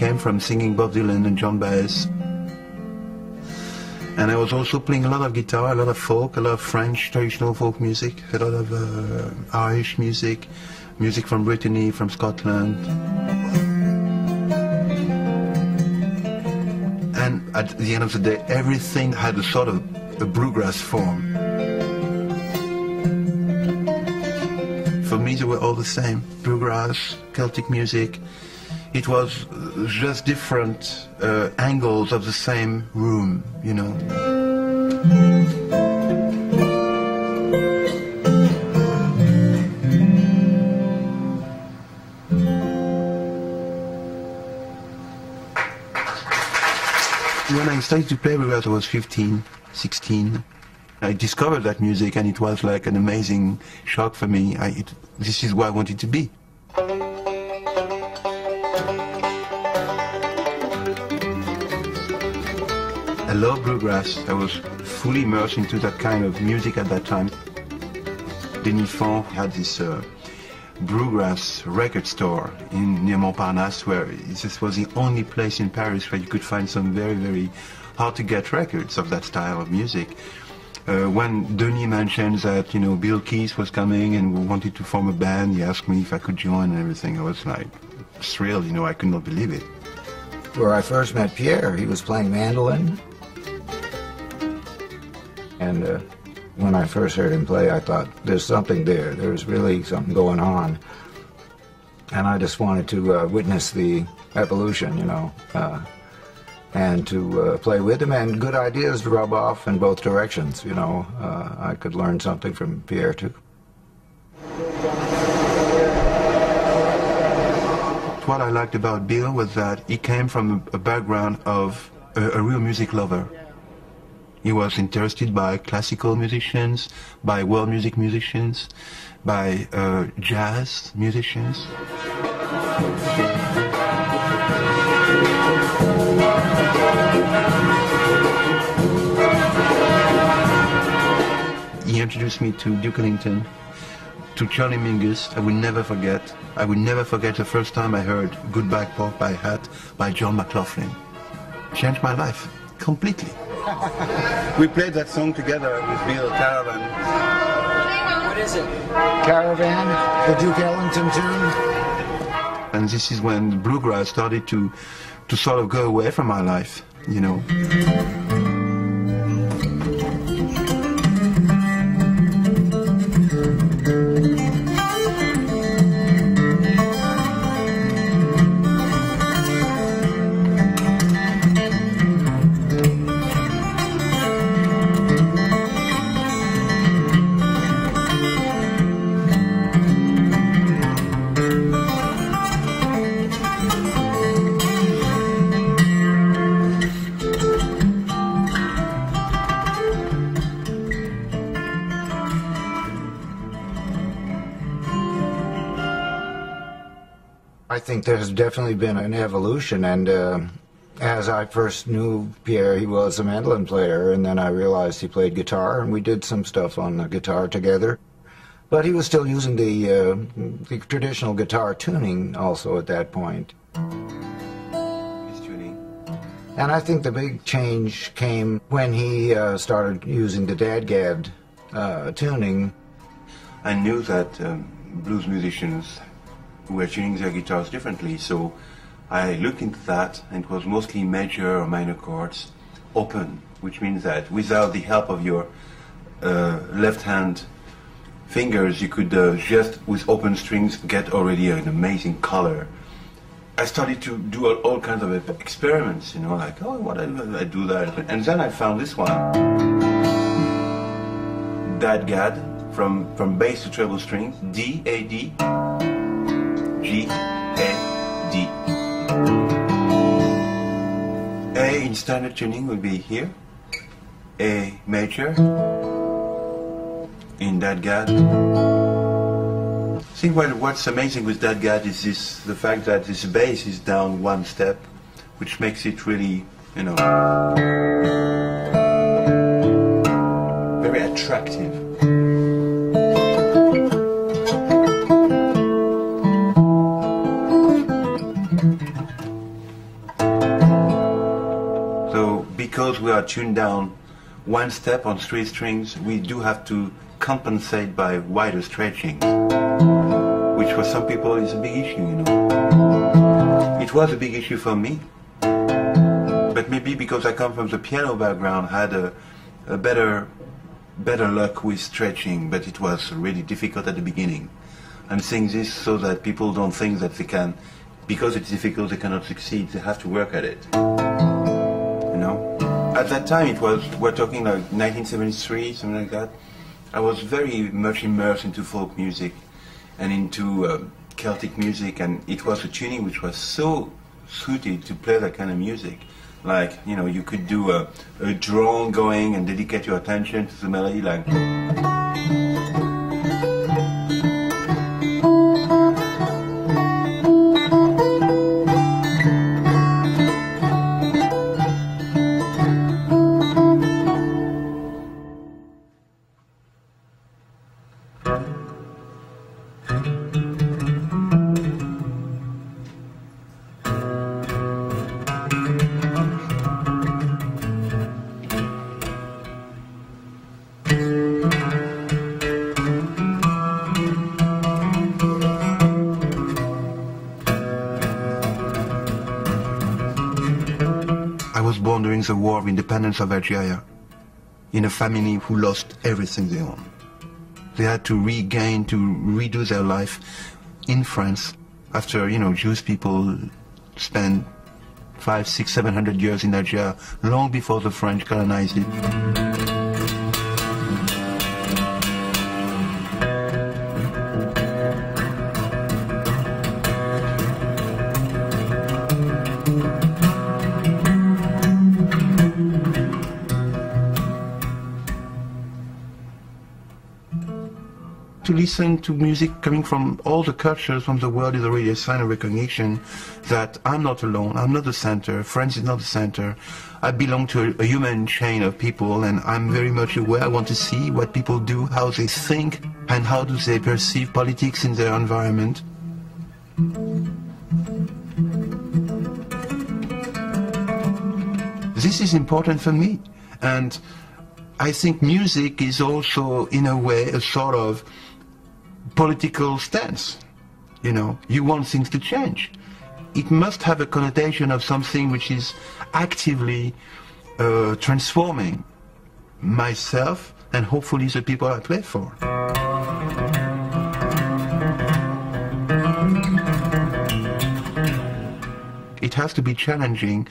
came from singing Bob Dylan and Joan Baez. And I was also playing a lot of guitar, a lot of folk, a lot of French traditional folk music, a lot of uh, Irish music, music from Brittany, from Scotland. And at the end of the day, everything had a sort of a bluegrass form. For me, they were all the same. Bluegrass, Celtic music. It was just different uh, angles of the same room, you know. When I started to play bluegrass, I was 15, 16. I discovered that music and it was like an amazing shock for me. I, it, this is where I wanted to be. I love bluegrass. I was fully immersed into that kind of music at that time. Denis Font had this uh, bluegrass record store in near Montparnasse where this was the only place in Paris where you could find some very, very hard to get records of that style of music. Uh, when Denis mentioned that, you know, Bill Keith was coming and wanted to form a band, he asked me if I could join and everything. I was like thrilled, you know, I could not believe it. Where I first met Pierre, he was playing mandolin. And uh, when I first heard him play, I thought, there's something there. There's really something going on. And I just wanted to uh, witness the evolution, you know, uh, and to uh, play with him. And good ideas to rub off in both directions, you know. Uh, I could learn something from Pierre, too. What I liked about Bill was that he came from a background of a, a real music lover. He was interested by classical musicians, by world music musicians, by uh, jazz musicians. He introduced me to Duke Ellington, to Charlie Mingus. I will never forget. I will never forget the first time I heard Goodbye Pork Pie Hat by John McLaughlin. Changed my life completely. we played that song together with Bill Caravan. What is it? Caravan, the Duke Ellington tune. And this is when bluegrass started to, to sort of go away from my life, you know. Think there's definitely been an evolution, and uh, as I first knew Pierre, he was a mandolin player, and then I realized he played guitar, and we did some stuff on the guitar together. But he was still using the, uh, the traditional guitar tuning also at that point. And I think the big change came when he uh, started using the DADGAD uh, tuning. I knew that um, blues musicians were tuning their guitars differently, so I looked into that, and it was mostly major or minor chords, open, which means that without the help of your uh, left hand fingers, you could uh, just with open strings get already an amazing color. I started to do all, all kinds of experiments, you know, like, oh, what I, I do that. And then I found this one, DADGAD, from, from bass to treble strings, D, A, D, G, A, in standard tuning will be here, A major, in DADGAD. Think what, what's amazing with DADGAD is this, the fact that this bass is down one step, which makes it really, you know, very attractive. We are tuned down one step on three strings, we do have to compensate by wider stretching, which for some people is a big issue, you know. It was a big issue for me, but maybe because I come from the piano background, I had a, a better, better luck with stretching, but it was really difficult at the beginning. I'm saying this so that people don't think that they can, because it's difficult, they cannot succeed. They have to work at it. At that time, it was, we're talking like 1973, something like that. I was very much immersed into folk music and into uh, Celtic music, and it was a tuning which was so suited to play that kind of music. Like, you know, you could do a, a drone going and dedicate your attention to the melody, like. Was born during the War of Independence of Algeria in a family who lost everything they owned. They had to regain, to redo their life in France after, you know, Jewish people spent five, six, seven hundred years in Algeria long before the French colonized it. To listen to music coming from all the cultures from the world is already a sign of recognition that I'm not alone, I'm not the center, France is not the center. I belong to a, a human chain of people and I'm very much aware, I want to see what people do, how they think, and how do they perceive politics in their environment. This is important for me. And I think music is also, in a way, a sort of political stance. You know, you want things to change. It must have a connotation of something which is actively uh, transforming myself and hopefully the people I play for. It has to be challenging.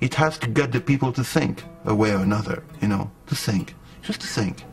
It has to get the people to think a way or another, you know, to think, just to think.